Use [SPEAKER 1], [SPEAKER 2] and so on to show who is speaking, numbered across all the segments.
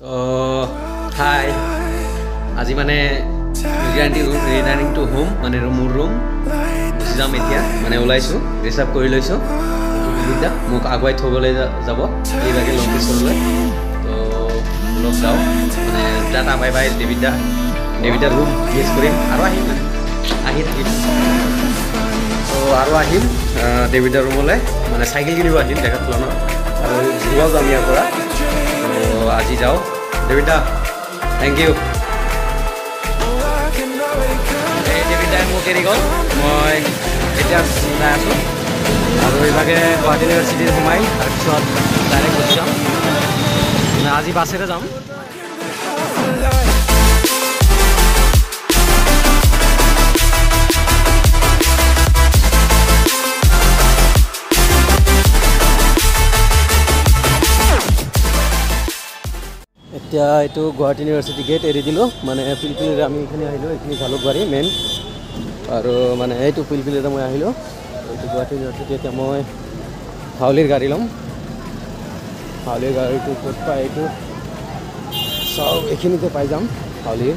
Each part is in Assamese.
[SPEAKER 1] তো হাই আজি মানে ৰিটাৰ্ণিং ৰিটাৰ্ণিং টু হোম মানে মোৰ ৰুম গুচি যাম এতিয়া মানে ওলাইছোঁ ৰিচাৰ্ভ কৰি লৈছোঁ। মোক আগুৱাই থ'বলৈ যাব এইভাগে লংকেশ্বৰলৈ তো লগ যাওঁ মানে টাটা বাই বাই দেৱিতা। দেৱিতা ৰুম মিছ কৰিম আৰু আহিম মানে। আহি থাকিম। তো আৰু আহিম আহ, দেৱিতা ৰুমলৈ মানে চাইকেল কিনিব আহিম দেখাত ন আৰু ঘূৰাও যাম ইয়াৰ পৰা। আজি যাওঁ দেৱিতা থেংক ইউ এই দেৱিতাই মোক এৰি গ'ল মই এতিয়া চিন্তাই আছোঁ আৰু এইভাগে গুৱাহাটী ইউনিভাৰ্চিটিত সোমাই তাৰপিছত ডাইৰেক্ট গুচি যাম আজি বাছেৰে যাম এতিয়া এইটো গুৱাহাটী ইউনিভাৰ্চিটি গেট এৰি দিলোঁ। মানে পিলপিলিৰে আমি এইখিনি আহিলোঁ এইখিনি জালুকবাৰী মেইন আৰু মানে এইটো পিলপিলিৰে মই আহিলোঁ। এইটো গুৱাহাটী ইউনিভাৰ্চিটি এতিয়া মই হাউলিৰ গাড়ী ল'ম। হাউলিৰ গাড়ীটো ক'ত পায় এইটো? চাওঁ এইখিনিতে পাই যাম হাউলিৰ।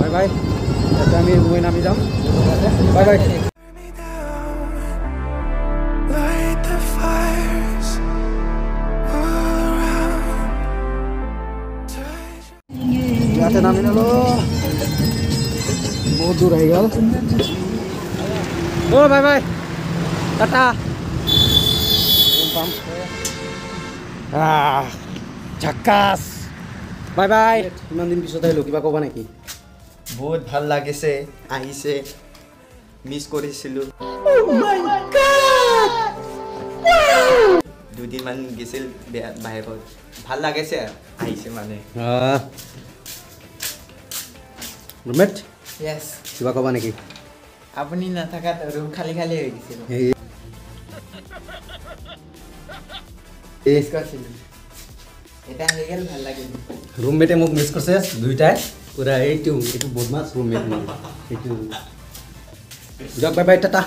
[SPEAKER 1] bye bye. Cho mình mười năm đi
[SPEAKER 2] giống. Bye bye. जाते नाम लो बहुत दूर
[SPEAKER 1] है गल ओ बाय बाय टाटा आ অ' বাই বাই। ইমান দিন পিছত আহিলোঁ কিবা ক'বা নেকি?
[SPEAKER 3] বহুত ভাল লাগিছে আহিছে মিছ কৰিছিলোঁ। দুদিনমান গৈছিল বেয়া- বাহিৰত। ভাল লাগিছে আহিছে মানে।
[SPEAKER 1] ৰুমেট
[SPEAKER 4] য়েছ
[SPEAKER 1] কিবা ক'বা নেকি?
[SPEAKER 4] আপুনি নাথাকাত ৰুম খালী খালী হৈ গৈছিল।
[SPEAKER 1] ৰুমমেটে মোক মিছ কৰিছে দুইটাই। পূৰা এইটো এইটো বদমাছ ৰুমমেট মানে এইটো যাওক বাই বাই টাটা।